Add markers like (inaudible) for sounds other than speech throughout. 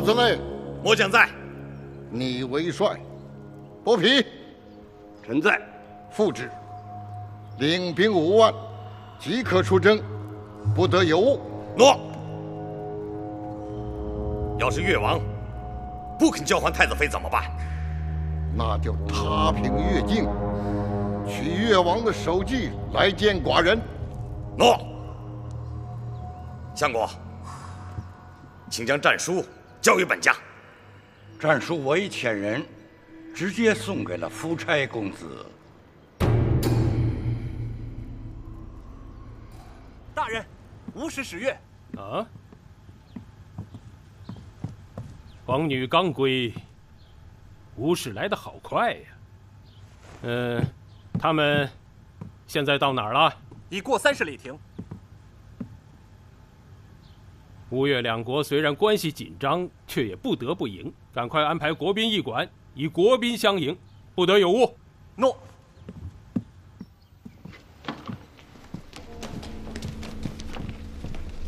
王子内，末将在。你为帅。伯皮，臣在。复旨，领兵五万，即刻出征，不得有误。诺。要是越王不肯交还太子妃怎么办？那就踏平越境，取越王的首级来见寡人。诺。相国，请将战书交与本家。战书我已遣人直接送给了夫差公子。大人，无使使月。啊！皇女刚归，无使来的好快呀。嗯，他们现在到哪儿了？已过三十里亭。吴越两国虽然关系紧张，却也不得不迎。赶快安排国宾驿馆，以国宾相迎，不得有误。诺。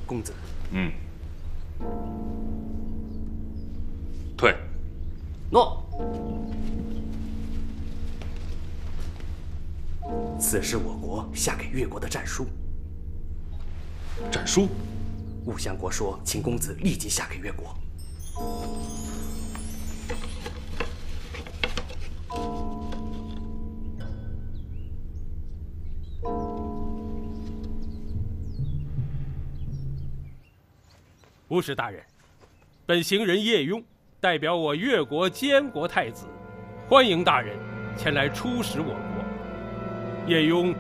公子。嗯。退。诺。此是我国下给越国的战书。战书。武相国说：“请公子立即下给越国。”吴使大人，本行人叶雍代表我越国监国太子，欢迎大人前来出使我国。叶雍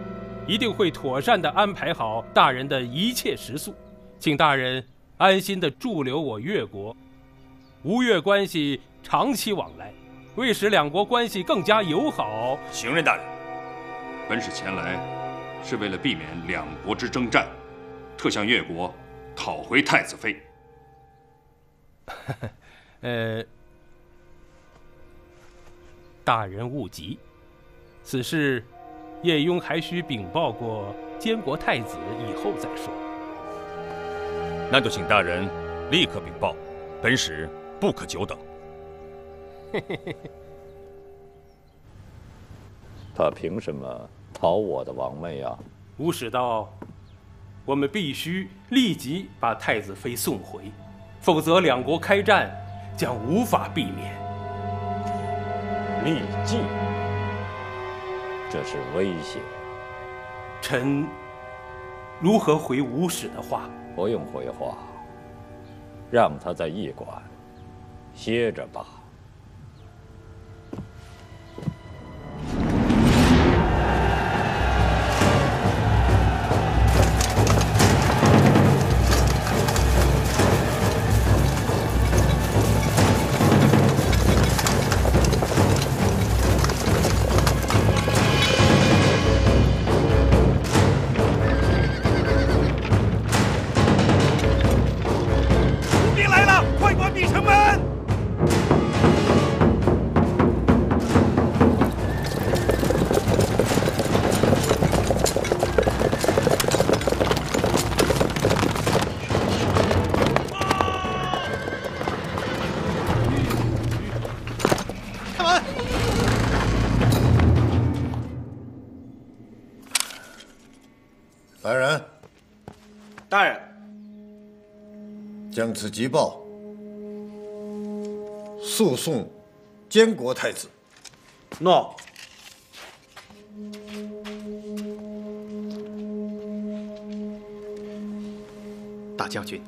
一定会妥善的安排好大人的一切食宿。请大人安心的驻留我越国，吴越关系长期往来，为使两国关系更加友好。行人大人，本使前来是为了避免两国之征战，特向越国讨回太子妃。(laughs) 呃，大人勿急，此事叶雍还需禀报过监国太子以后再说。那就请大人立刻禀报，本使不可久等。(laughs) 他凭什么讨我的王位啊？吴使道，我们必须立即把太子妃送回，否则两国开战将无法避免。立即？这是威胁。臣如何回吴使的话？不用回话，让他在驿馆歇着吧。将此急报速送监国太子。诺。大将军，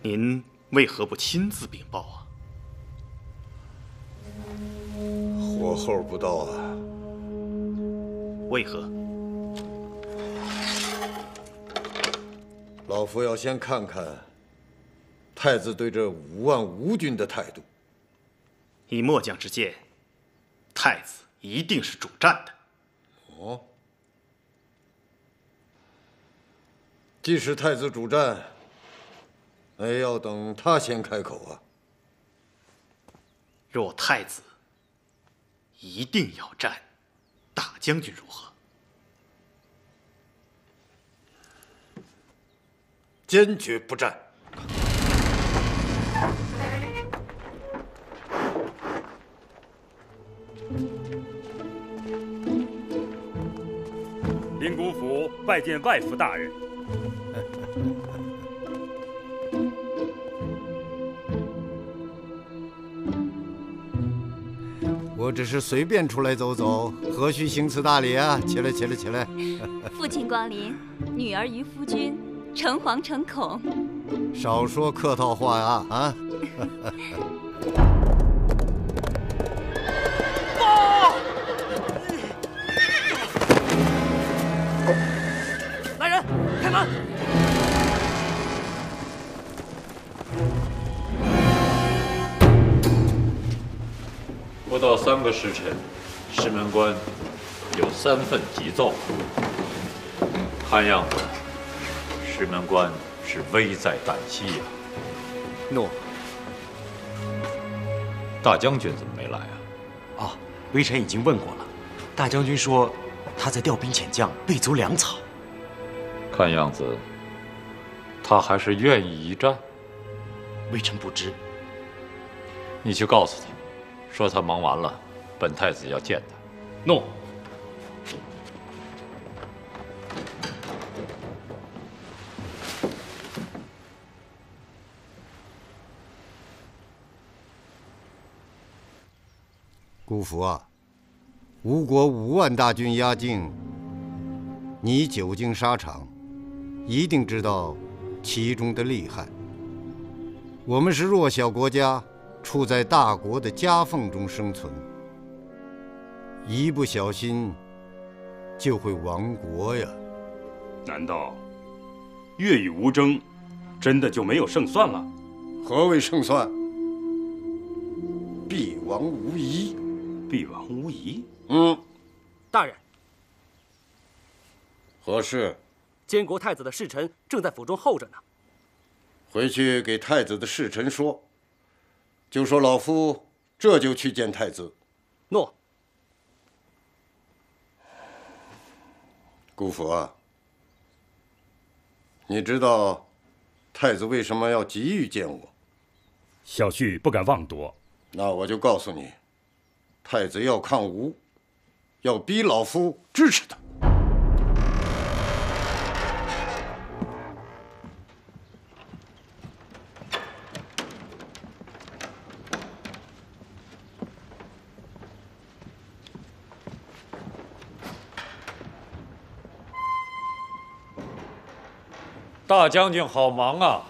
您为何不亲自禀报啊？火候不到啊。为何？老夫要先看看太子对这五万吴军的态度。以末将之见，太子一定是主战的。哦，即使太子主战，那也要等他先开口啊。若太子一定要战，大将军如何？坚决不战。林谷府拜见外府大人。(laughs) 我只是随便出来走走，何须行此大礼啊？起来起来起来。父亲光临，女儿于夫君。诚惶诚恐。少说客套话呀！啊！报！来人，开门！不到三个时辰，石门关有三份急奏。看样子，石门关是危在旦夕呀。诺。大将军怎么没来啊？哦，微臣已经问过了，大将军说他在调兵遣将，备足粮草。看样子，他还是愿意一战。微臣不知。你去告诉他。说他忙完了，本太子要见他。诺。姑父啊，吴国五万大军压境，你久经沙场，一定知道其中的厉害。我们是弱小国家。处在大国的夹缝中生存，一不小心就会亡国呀！难道越与吴争，真的就没有胜算了？何为胜算？必亡无疑！必亡无疑？嗯，大人，何事？监国太子的侍臣正在府中候着呢。回去给太子的侍臣说。就说老夫这就去见太子。诺。姑父啊，你知道太子为什么要急于见我？小婿不敢妄夺。那我就告诉你，太子要抗吴，要逼老夫支持他。大将军好忙啊！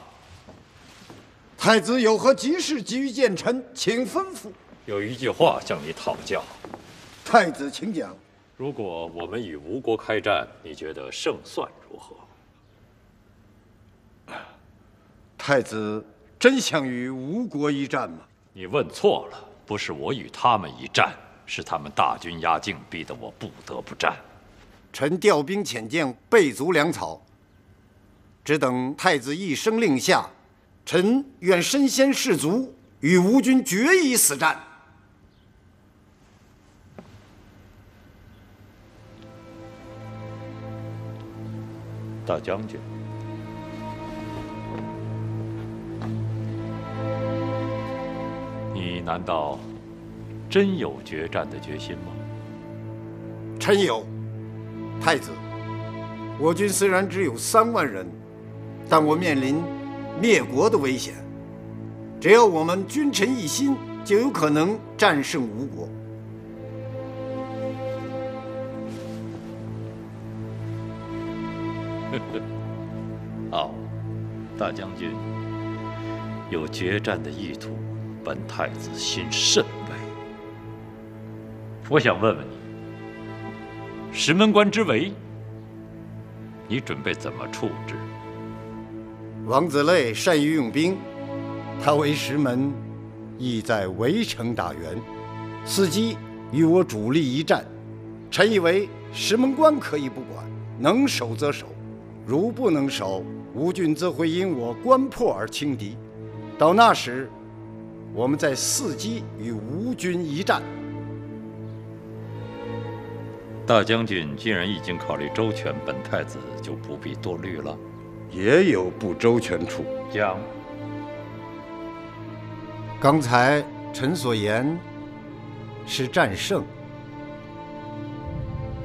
太子有何急事急于见臣，请吩咐。有一句话向你讨教。太子请讲。如果我们与吴国开战，你觉得胜算如何？太子真想与吴国一战吗？你问错了，不是我与他们一战，是他们大军压境，逼得我不得不战。臣调兵遣将，备足粮草。只等太子一声令下，臣愿身先士卒，与吴军决一死战。大将军，你难道真有决战的决心吗？臣有。太子，我军虽然只有三万人。但我面临灭国的危险，只要我们君臣一心，就有可能战胜吴国。(laughs) 好，大将军有决战的意图，本太子心甚慰。我想问问你，石门关之围，你准备怎么处置？王子累善于用兵，他为石门，意在围城打援，伺机与我主力一战。臣以为石门关可以不管，能守则守，如不能守，吴郡则会因我关破而轻敌。到那时，我们再伺机与吴军一战。大将军既然已经考虑周全，本太子就不必多虑了。也有不周全处。将，刚才臣所言是战胜，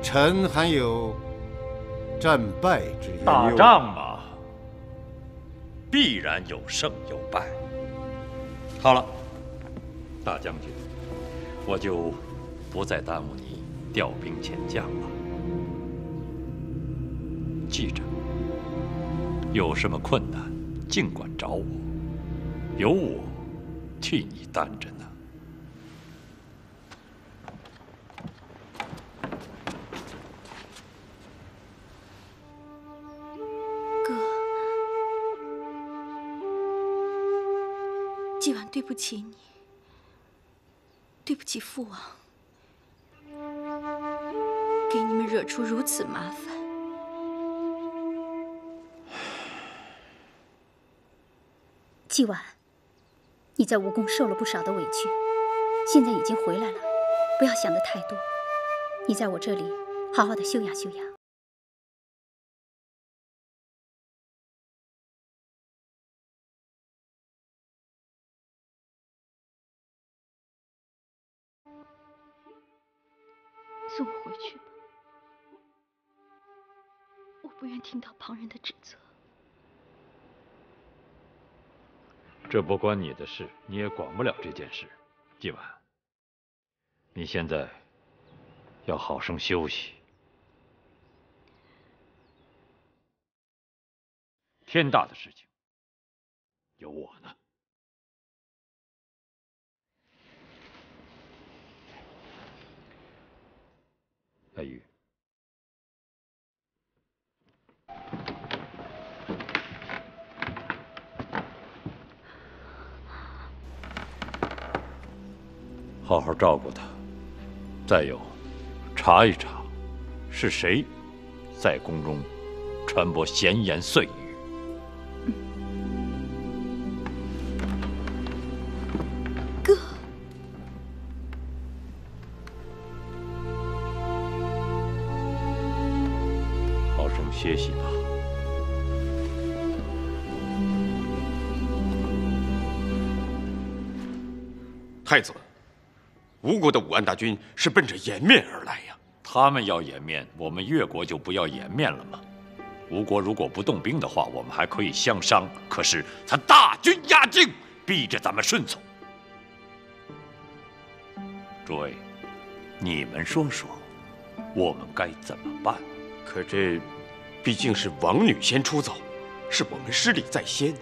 臣还有战败之言。打仗嘛，必然有胜有败。好了，大将军，我就不再耽误你调兵遣将了。记着，有什么困难，尽管找我，有我替你担着呢。今晚对不起你，对不起父王，给你们惹出如此麻烦。季婉，你在吴宫受了不少的委屈，现在已经回来了，不要想的太多。你在我这里好好的休养休养。这不关你的事，你也管不了这件事。季晚，你现在要好生休息。天大的事情有我呢。黛玉，好好照顾她。再有，查一查，是谁在宫中传播闲言碎语。吴国的武安大军是奔着颜面而来呀。他们要颜面，我们越国就不要颜面了吗？吴国如果不动兵的话，我们还可以相商。可是他大军压境，逼着咱们顺从。诸位，你们说说，我们该怎么办？可这毕竟是王女先出走，是我们失礼在先，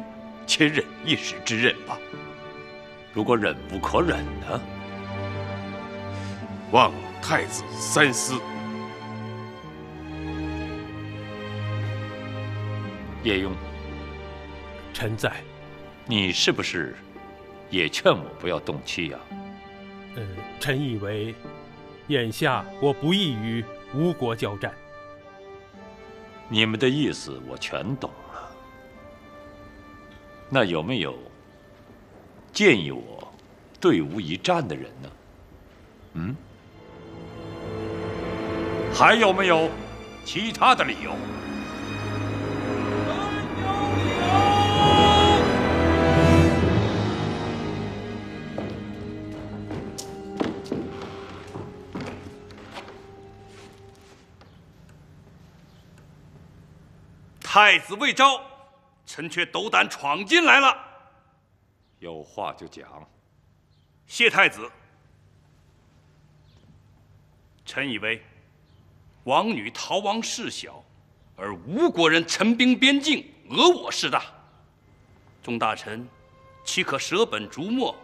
且忍一时之忍吧。如果忍无可忍呢？望太子三思。叶雍，臣在。你是不是也劝我不要动气呀、呃，臣以为，眼下我不宜与吴国交战。你们的意思我全懂了。那有没有建议我对吴一战的人呢？嗯？还有没有其他的理由？太子未招，臣却斗胆闯进来了。有话就讲。谢太子。臣以为，王女逃亡事小，而吴国人陈兵边境，讹我事大。众大臣岂可舍本逐末，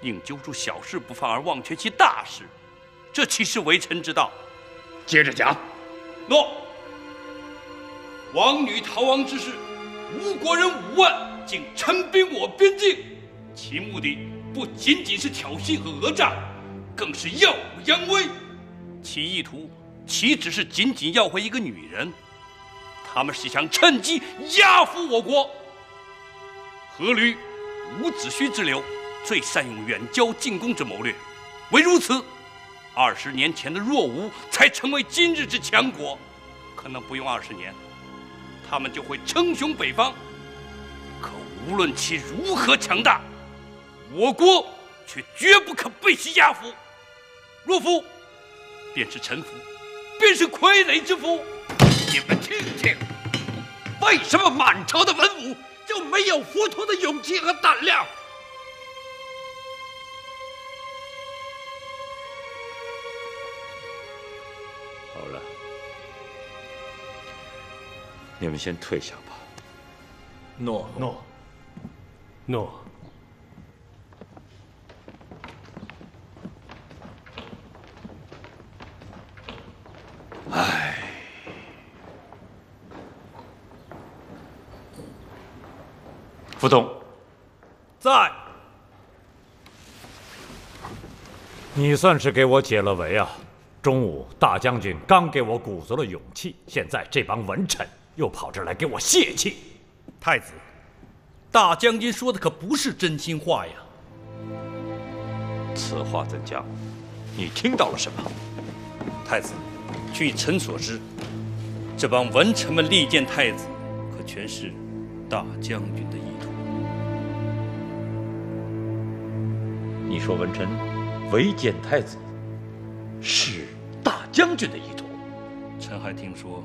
宁揪住小事不放而忘却其大事？这岂是为臣之道？接着讲。诺。王女逃亡之事，吴国人五万竟陈兵我边境，其目的不仅仅是挑衅和讹诈，更是耀武扬威。其意图岂只是仅仅要回一个女人？他们是想趁机压服我国。阖闾、伍子胥之流，最善用远交近攻之谋略。唯如此，二十年前的若吴才成为今日之强国。可能不用二十年。他们就会称雄北方。可无论其如何强大，我国却绝不可被其压服。若服，便是臣服，便是傀儡之夫。你们听，为什么满朝的文武就没有佛陀的勇气和胆量？好了，你们先退下吧。诺诺诺。副总，在。你算是给我解了围啊！中午大将军刚给我鼓足了勇气，现在这帮文臣又跑这儿来给我泄气。太子，大将军说的可不是真心话呀！此话怎讲？你听到了什么？太子，据臣所知，这帮文臣们力荐太子，可全是大将军的说文臣围歼太子，是大将军的意图？臣还听说，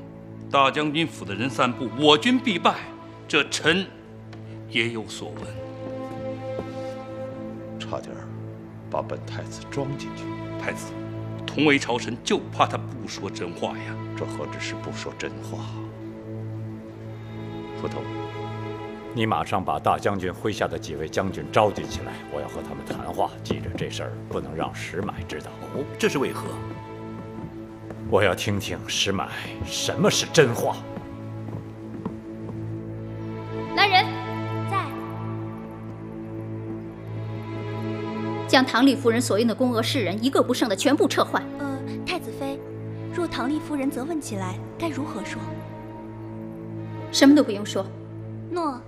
大将军府的人散布我军必败，这臣也有所闻。差点把本太子装进去。太子，同为朝臣，就怕他不说真话呀。这何止是不说真话？副统，你马上把大将军麾下的几位将军召集起来，我要和他们谈话。记着，这事儿不能让石买知道。哦，这是为何？我要听听石买什么是真话。来人，在。将唐丽夫人所用的宫娥侍人一个不剩的全部撤换。呃，太子妃，若唐丽夫人责问起来，该如何说？什么都不用说。诺。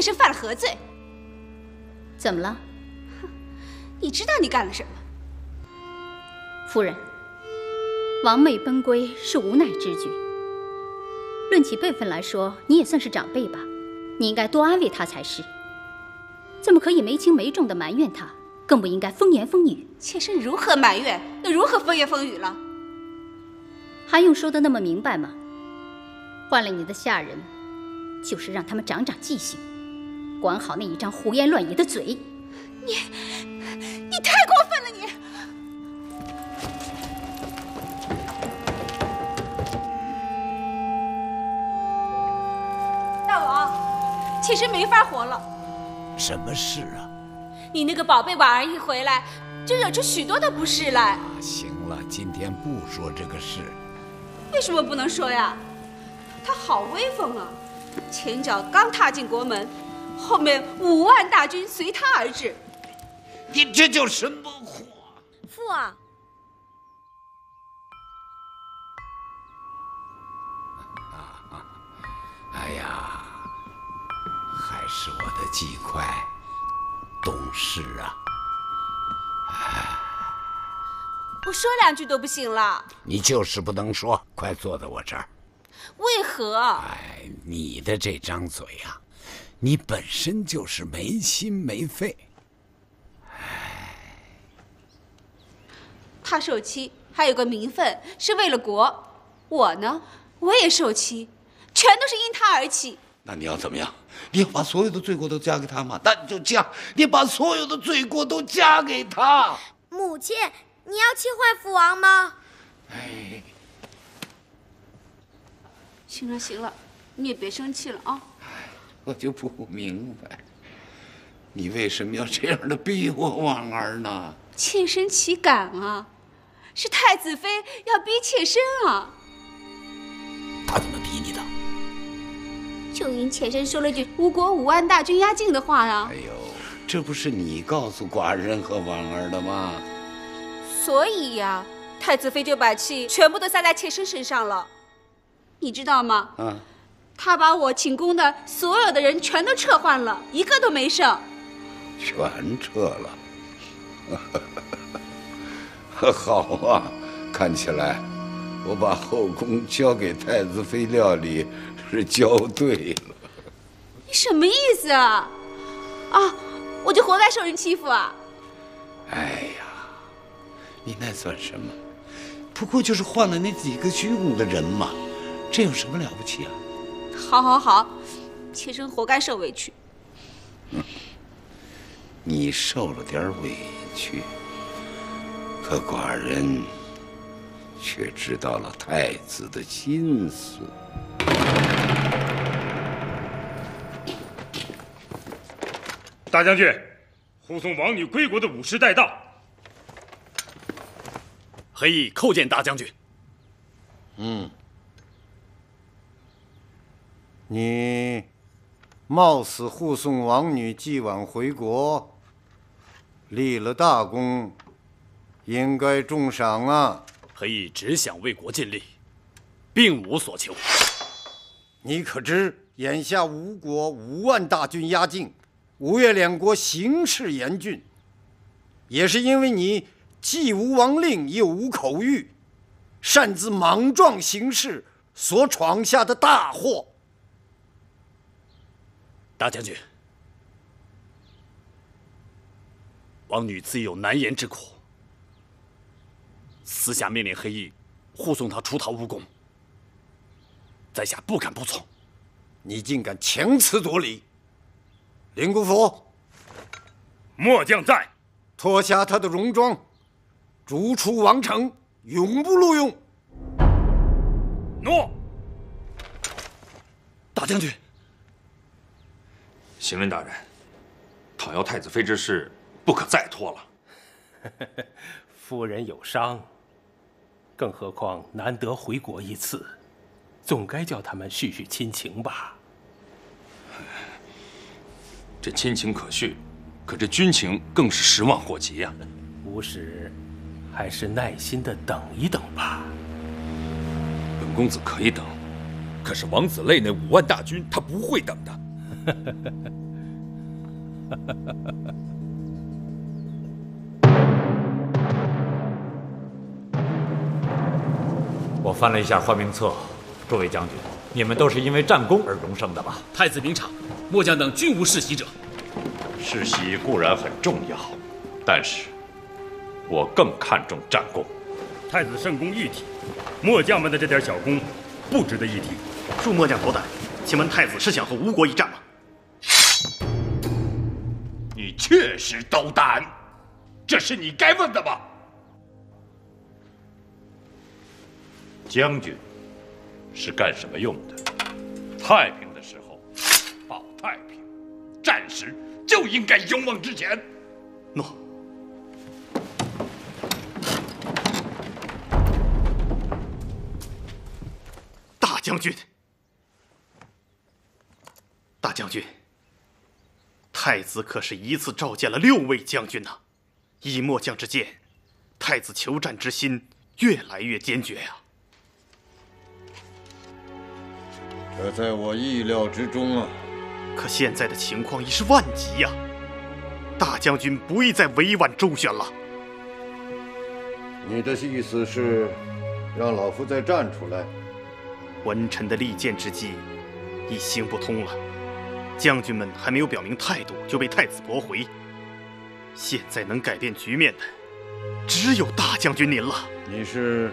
妾身犯了何罪？怎么了？你知道你干了什么？夫人，王妹奔归是无奈之举。论起辈分来说，你也算是长辈吧，你应该多安慰她才是。怎么可以没轻没重的埋怨她？更不应该风言风语。妾身如何埋怨？又如何风言风语了？还用说的那么明白吗？换了你的下人，就是让他们长长记性，管好那一张胡言乱语的嘴。你，你太过分了！你，大王，妾身没法活了。什么事啊？你那个宝贝婉儿一回来，就惹出许多的不是来。行了，今天不说这个事。为什么不能说呀？他好威风啊！前脚刚踏进国门，后面五万大军随他而至。你这叫什么话？父啊！哎呀，还是我的鸡快，懂事啊！我说两句都不行了。你就是不能说，快坐到我这儿。为何？哎，你的这张嘴呀、你本身就是没心没肺。他受欺还有个名分，是为了国。我呢，我也受欺，全都是因他而起。那你要怎么样？你要把所有的罪过都加给他吗？那你就嫁，你把所有的罪过都嫁给他。母亲，你要气坏父王吗？哎，行了行了，你也别生气了啊。我就不明白，你为什么要这样的逼我婉儿呢？妾身岂敢啊！是太子妃要逼妾身啊！他怎么逼你的？就因妾身说了句吴国五万大军压境的话呀、哎呦，这不是你告诉寡人和婉儿的吗？所以呀、太子妃就把气全部都撒在妾身身上了。你知道吗？啊，他把我寝宫的所有的人全都撤换了，一个都没剩。全撤了。(laughs) 好啊，看起来我把后宫交给太子妃料理是交对了。你什么意思啊？啊，我就活该受人欺负啊！哎呀，你那算什么？不过就是换了那几个军务的人嘛，这有什么了不起啊？好，好，好，妾身活该受委屈。你受了点委屈，可寡人却知道了太子的心思。大将军，护送王女归国的武士带到。黑羿叩见大将军。嗯，你冒死护送王女祭晚回国，立了大功，应该重赏啊！黑羿只想为国尽力，并无所求。你可知，眼下吴国五万大军压境，吴越两国形势严峻，也是因为你既无王令，又无口谕，擅自莽撞行事所闯下的大祸。大将军，王女自有难言之苦，私下命令黑衣护送她出逃无功，在下不敢不从。你竟敢强词夺理！林姑父，末将在，脱下他的戎装，逐出王城，永不录用。诺。大将军，询问大人，讨要太子妃之事不可再拖了。(laughs) 夫人有伤，更何况难得回国一次。总该叫他们叙叙亲情吧。这亲情可叙，可这军情更是十万火急呀。吴使，还是耐心的等一等吧。本公子可以等，可是王子累那五万大军，他不会等的。(laughs) 我翻了一下花名册。诸位将军，你们都是因为战功而荣升的吧？太子明察，末将等均无世袭者。世袭固然很重要，但是我更看重战功。太子圣功一体，末将们的这点小功不值得一提。恕末将斗胆，请问太子是想和吴国一战吗？你确实斗胆，这是你该问的吧？将军。是干什么用的？太平的时候保太平，战时就应该勇往直前。诺。大将军，大将军，太子可是一次召见了六位将军呐！以末将之见，太子求战之心越来越坚决呀。这在我意料之中啊！可现在的情况已是万急呀！大将军不宜再委婉周旋了。你的意思是，让老夫再站出来？文臣的利剑之计已行不通了，将军们还没有表明态度，就被太子驳回。现在能改变局面的，只有大将军您了。你是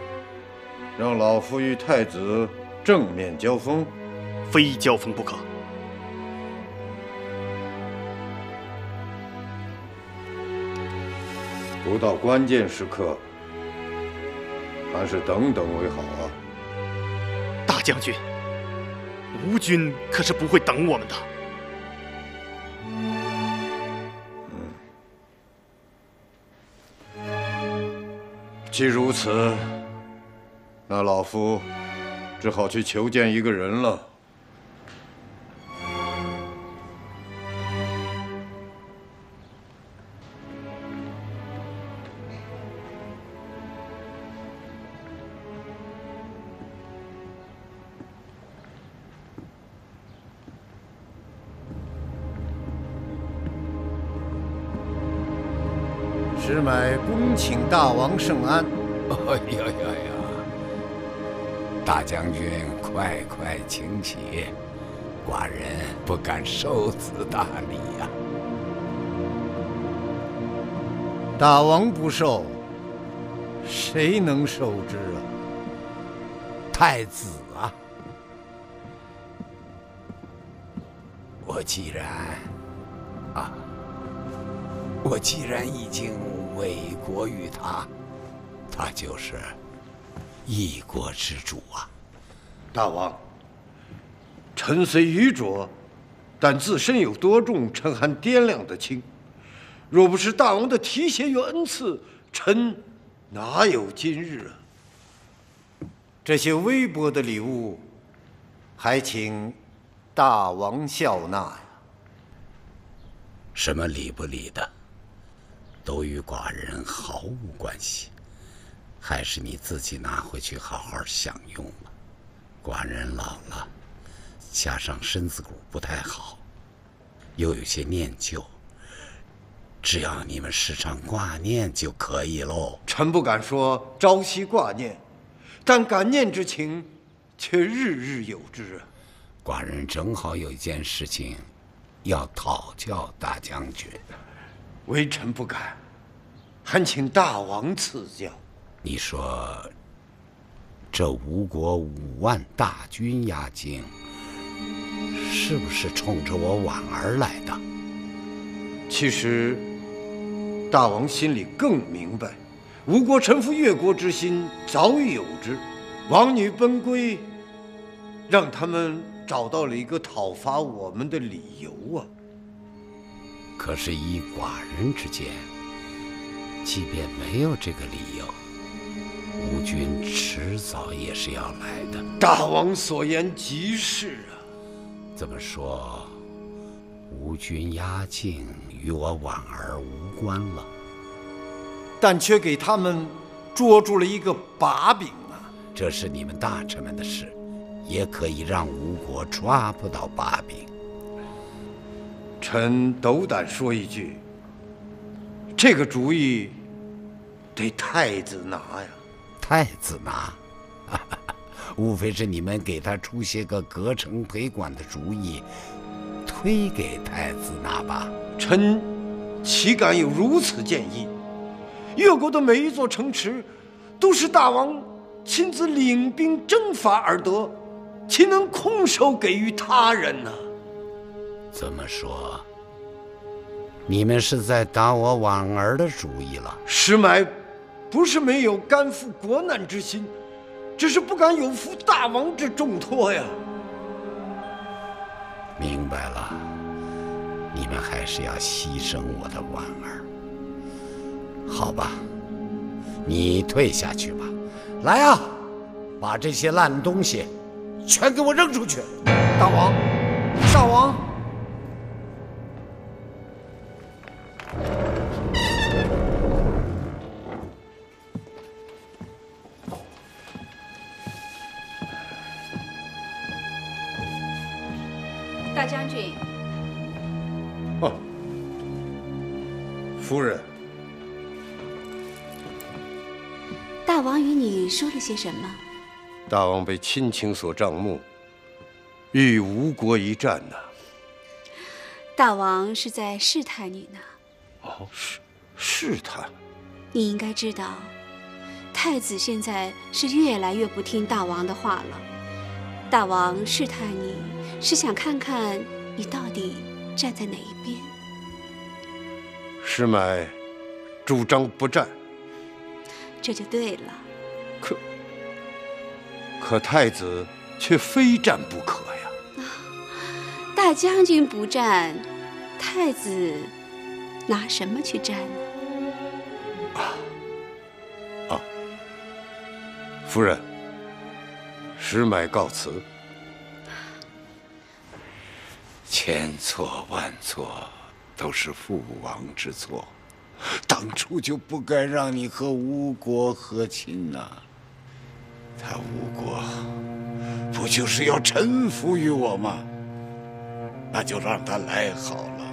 让老夫与太子正面交锋？非交锋不可。不到关键时刻，还是等等为好啊！大将军，吴军可是不会等我们的。既如此，那老夫只好去求见一个人了。请大王圣安。哎呀呀呀！大将军，快快请起，寡人不敢受此大礼呀。大王不受，谁能受之啊？太子啊！我既然啊，我既然已经委国于他，他就是一国之主啊！大王，臣虽愚拙，但自身有多重，臣还掂量得清。若不是大王的提携与恩赐，臣哪有今日啊？这些微薄的礼物，还请大王笑纳呀。什么礼不礼的，都与寡人毫无关系，还是你自己拿回去好好享用吧。寡人老了，加上身子骨不太好，又有些念旧。只要你们时常挂念就可以喽。臣不敢说朝夕挂念，但感念之情却日日有之。寡人正好有一件事情要讨教大将军，微臣不敢，还请大王赐教。你说，这吴国五万大军压境，是不是冲着我婉儿来的？其实。大王心里更明白，吴国臣服越国之心早已有之。王女奔归，让他们找到了一个讨伐我们的理由啊！可是依寡人之见，即便没有这个理由，吴军迟早也是要来的。大王所言极是啊！怎么说？吴军压境与我婉儿无关了，但却给他们捉住了一个把柄啊！这是你们大臣们的事，也可以让吴国抓不到把柄。臣斗胆说一句，这个主意得太子拿呀！太子拿，(laughs) 无非是你们给他出些个隔城赔款的主意。推给太子拿吧，臣岂敢有如此建议？越国的每一座城池，都是大王亲自领兵征伐而得，岂能空手给予他人呢？这么说，你们是在打我婉儿的主意了？石埋不是没有甘赴国难之心，只是不敢有负大王之重托呀。明白了，你们还是要牺牲我的婉儿，好吧？你退下去吧。来啊，把这些烂东西全给我扔出去！大王，大王。说了些什么？大王被亲情所障目，与吴国一战呢。大王是在试探你呢。哦，试试探。你应该知道，太子现在是越来越不听大王的话了。大王试探你。是想看看你到底站在哪一边？石买主张不战，这就对了。可可太子却非战不可呀！大将军不战，太子拿什么去战呢？啊啊！夫人，石买告辞。千错万错，都是父王之错。当初就不该让你和吴国和亲呐。他吴国不就是要臣服于我吗？那就让他来好了。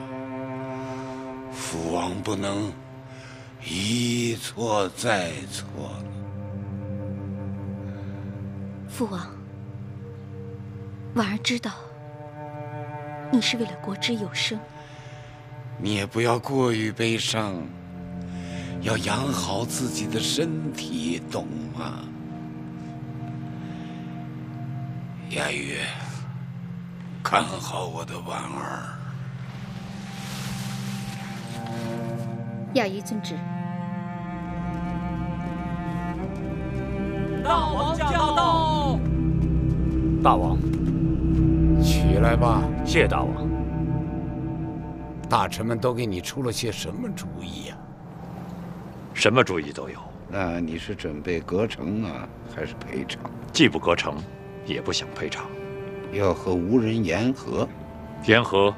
父王不能一错再错了。父王，婉儿知道。你是为了国之有生，你也不要过于悲伤。要养好自己的身体，懂吗？亚玉，看好我的婉儿。亚于遵旨。大王驾到！大王，起来吧。谢大王。大臣们都给你出了些什么主意呀？什么主意都有。那你是准备革城啊，还是赔偿？既不革城，也不想赔偿。要和吴人言和？言和，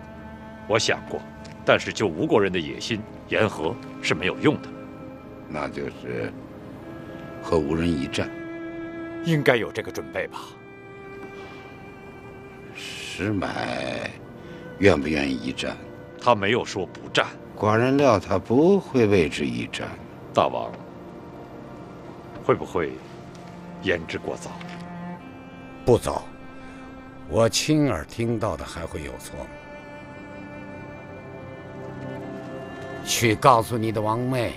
我想过，但是就吴国人的野心，言和是没有用的。那就是和吴人一战。应该有这个准备吧。石买愿不愿意一战？他没有说不战。寡人料他不会为之一战。大王，会不会言之过早？不早。我亲耳听到的还会有错吗？去告诉你的王妹，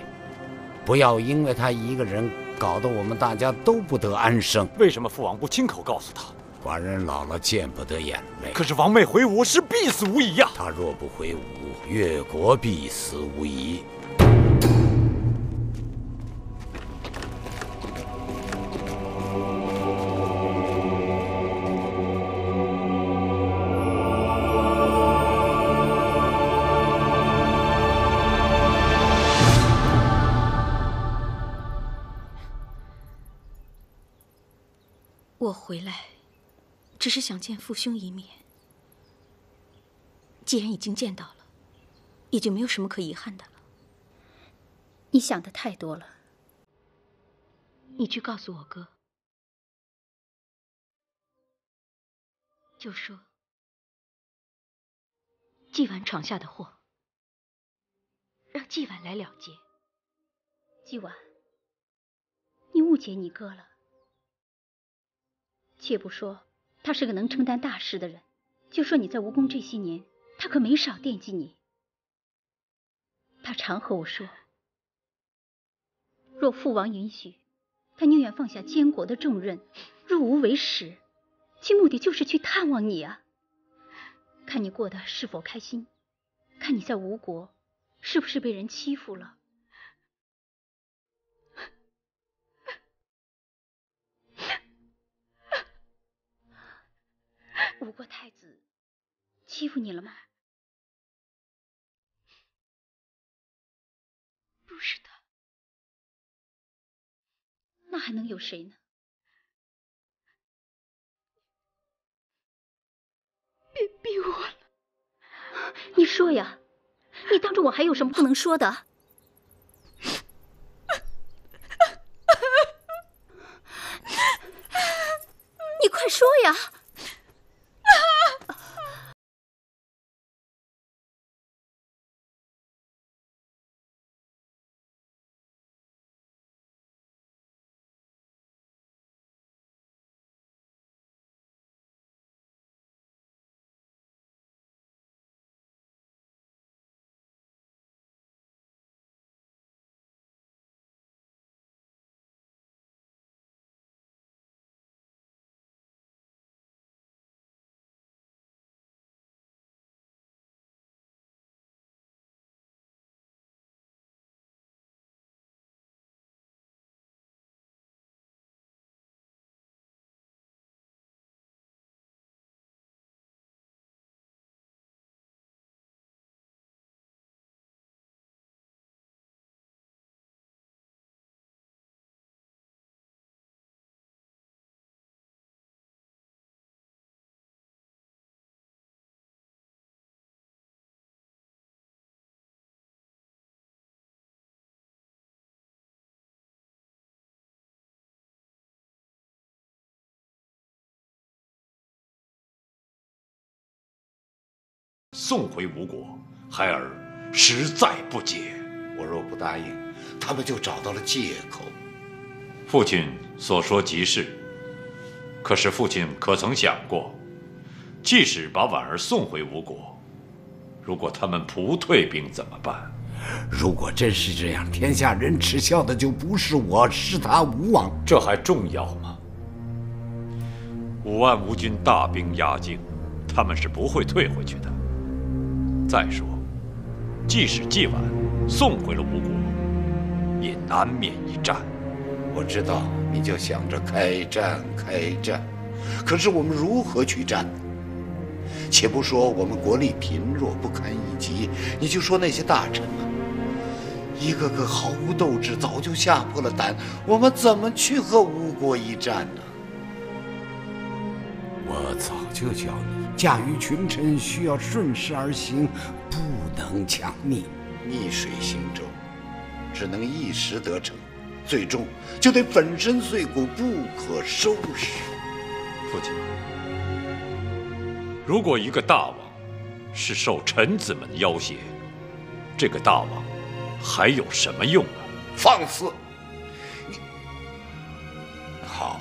不要因为她一个人。搞得我们大家都不得安生。为什么父王不亲口告诉她？寡人老了，见不得眼泪。可是王妹回吴是必死无疑呀。她若不回吴，越国必死无疑。只是想见父兄一面。既然已经见到了，也就没有什么可遗憾的了。你想的太多了。你去告诉我哥，就说季婉闯下的祸，让季婉来了结。季婉，你误解你哥了。且不说他是个能承担大事的人，就说你在吴宫这些年，他可没少惦记你。他常和我说，若父王允许，他宁愿放下监国的重任，入吴为使，其目的就是去探望你啊，看你过得是否开心，看你在吴国是不是被人欺负了。吴国太子欺负你了吗？不是的，那还能有谁呢？别逼我了！你说呀，你当着我还有什么不能说的？你快说呀！送回吴国，孩儿实在不解。我若不答应，他们就找到了借口。父亲所说极是，可是父亲可曾想过，即使把婉儿送回吴国，如果他们不退兵怎么办？如果真是这样，天下人耻笑的就不是我，是他吴王。这还重要吗？五万吴军大兵压境，他们是不会退回去的。再说，即使既晚送回了吴国，也难免一战。我知道，你就想着开战，开战。可是我们如何去战？且不说我们国力贫弱不堪一击，你就说那些大臣啊，一个个毫无斗志，早就吓破了胆。我们怎么去和吴国一战呢？我早就教你，驾驭群臣需要顺势而行，不能强逆，逆水行舟，只能一时得逞，最终就得粉身碎骨，不可收拾。父亲，如果一个大王是受臣子们的要挟，这个大王还有什么用啊？放肆！好，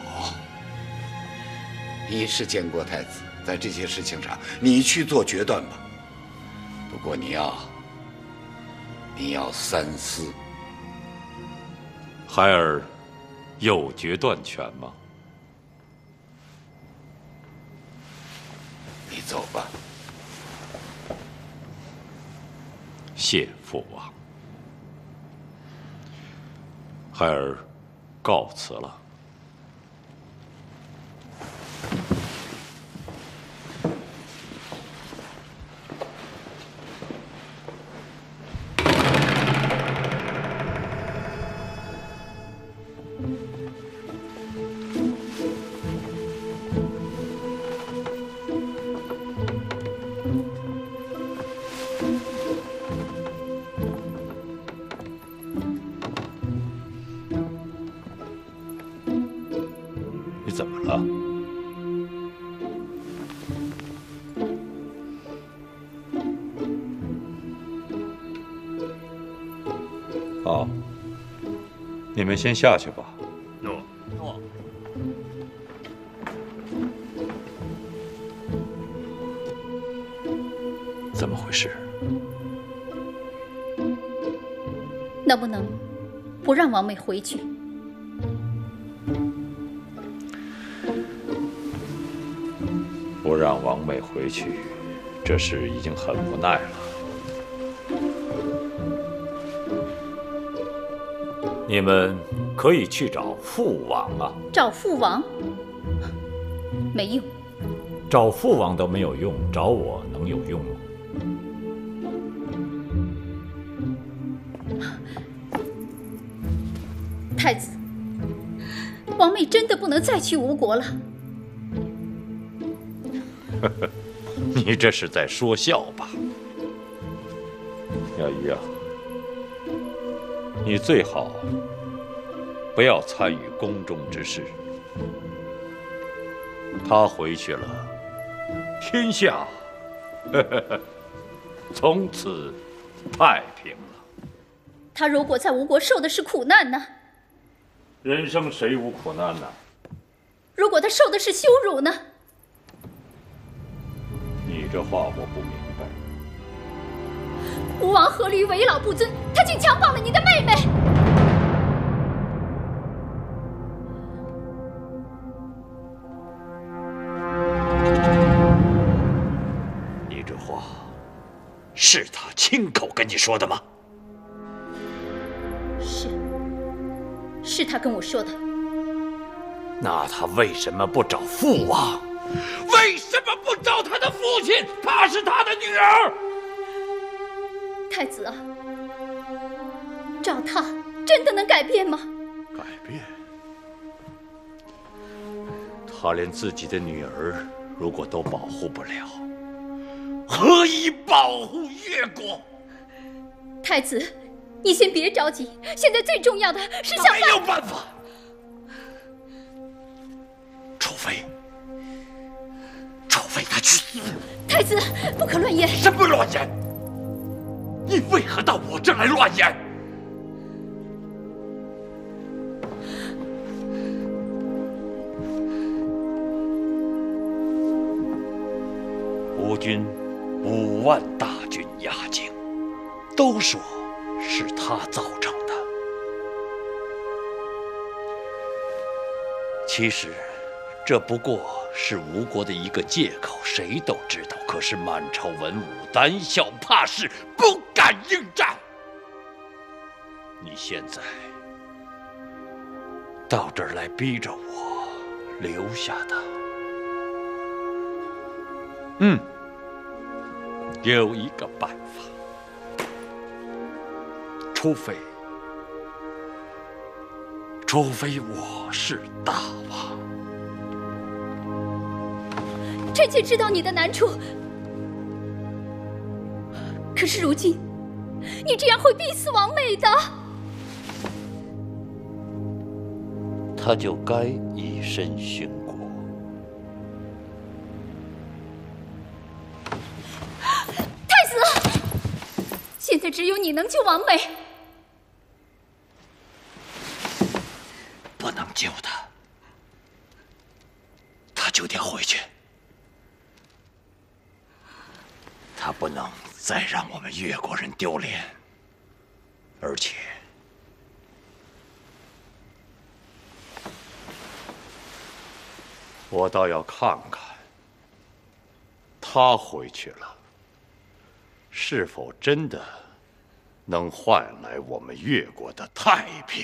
你是监国太子，在这些事情上，你去做决断吧。不过你要，你要三思。孩儿有决断权吗？你走吧。谢父王，孩儿告辞了。先下去吧。诺。诺。怎么回事？能不能不让王妹回去？不让王妹回去，这事已经很无奈了。你们可以去找父王啊！找父王没用，找父王都没有用，找我能有用吗？太子，王妹真的不能再去吴国了。(laughs) 你这是在说笑吧？亚鱼啊，你最好不要参与宫中之事。他回去了，天下 (laughs) 从此太平了。他如果在吴国受的是苦难呢？人生谁无苦难呢？如果他受的是羞辱呢？你这话我不明白。吴王阖闾为老不尊，他竟强暴了你的妹妹。是他亲口跟你说的吗？是，是他跟我说的。那他为什么不找父王？为什么不找他的父亲？她是他的女儿。太子啊，找他真的能改变吗？改变？他连自己的女儿如果都保护不了，何以保护越国？太子，你先别着急，现在最重要的是想没有办法，除非。除非他去死！太子，不可乱言！什么乱言？你为何到我这来乱言？吴军五万大军压境，都说是他造成的。其实，这不过是吴国的一个借口，谁都知道。可是满朝文武胆小怕事，不敢应战。你现在到这儿来逼着我留下他，嗯，有一个办法，除非，除非我是大王。臣妾知道你的难处，可是如今，你这样会逼死王美的。他就该以身殉只有你能救王美，不能救他，他就得回去，他不能再让我们越国人丢脸，而且。我倒要看看，他回去了，是否真的能换来我们越国的太平。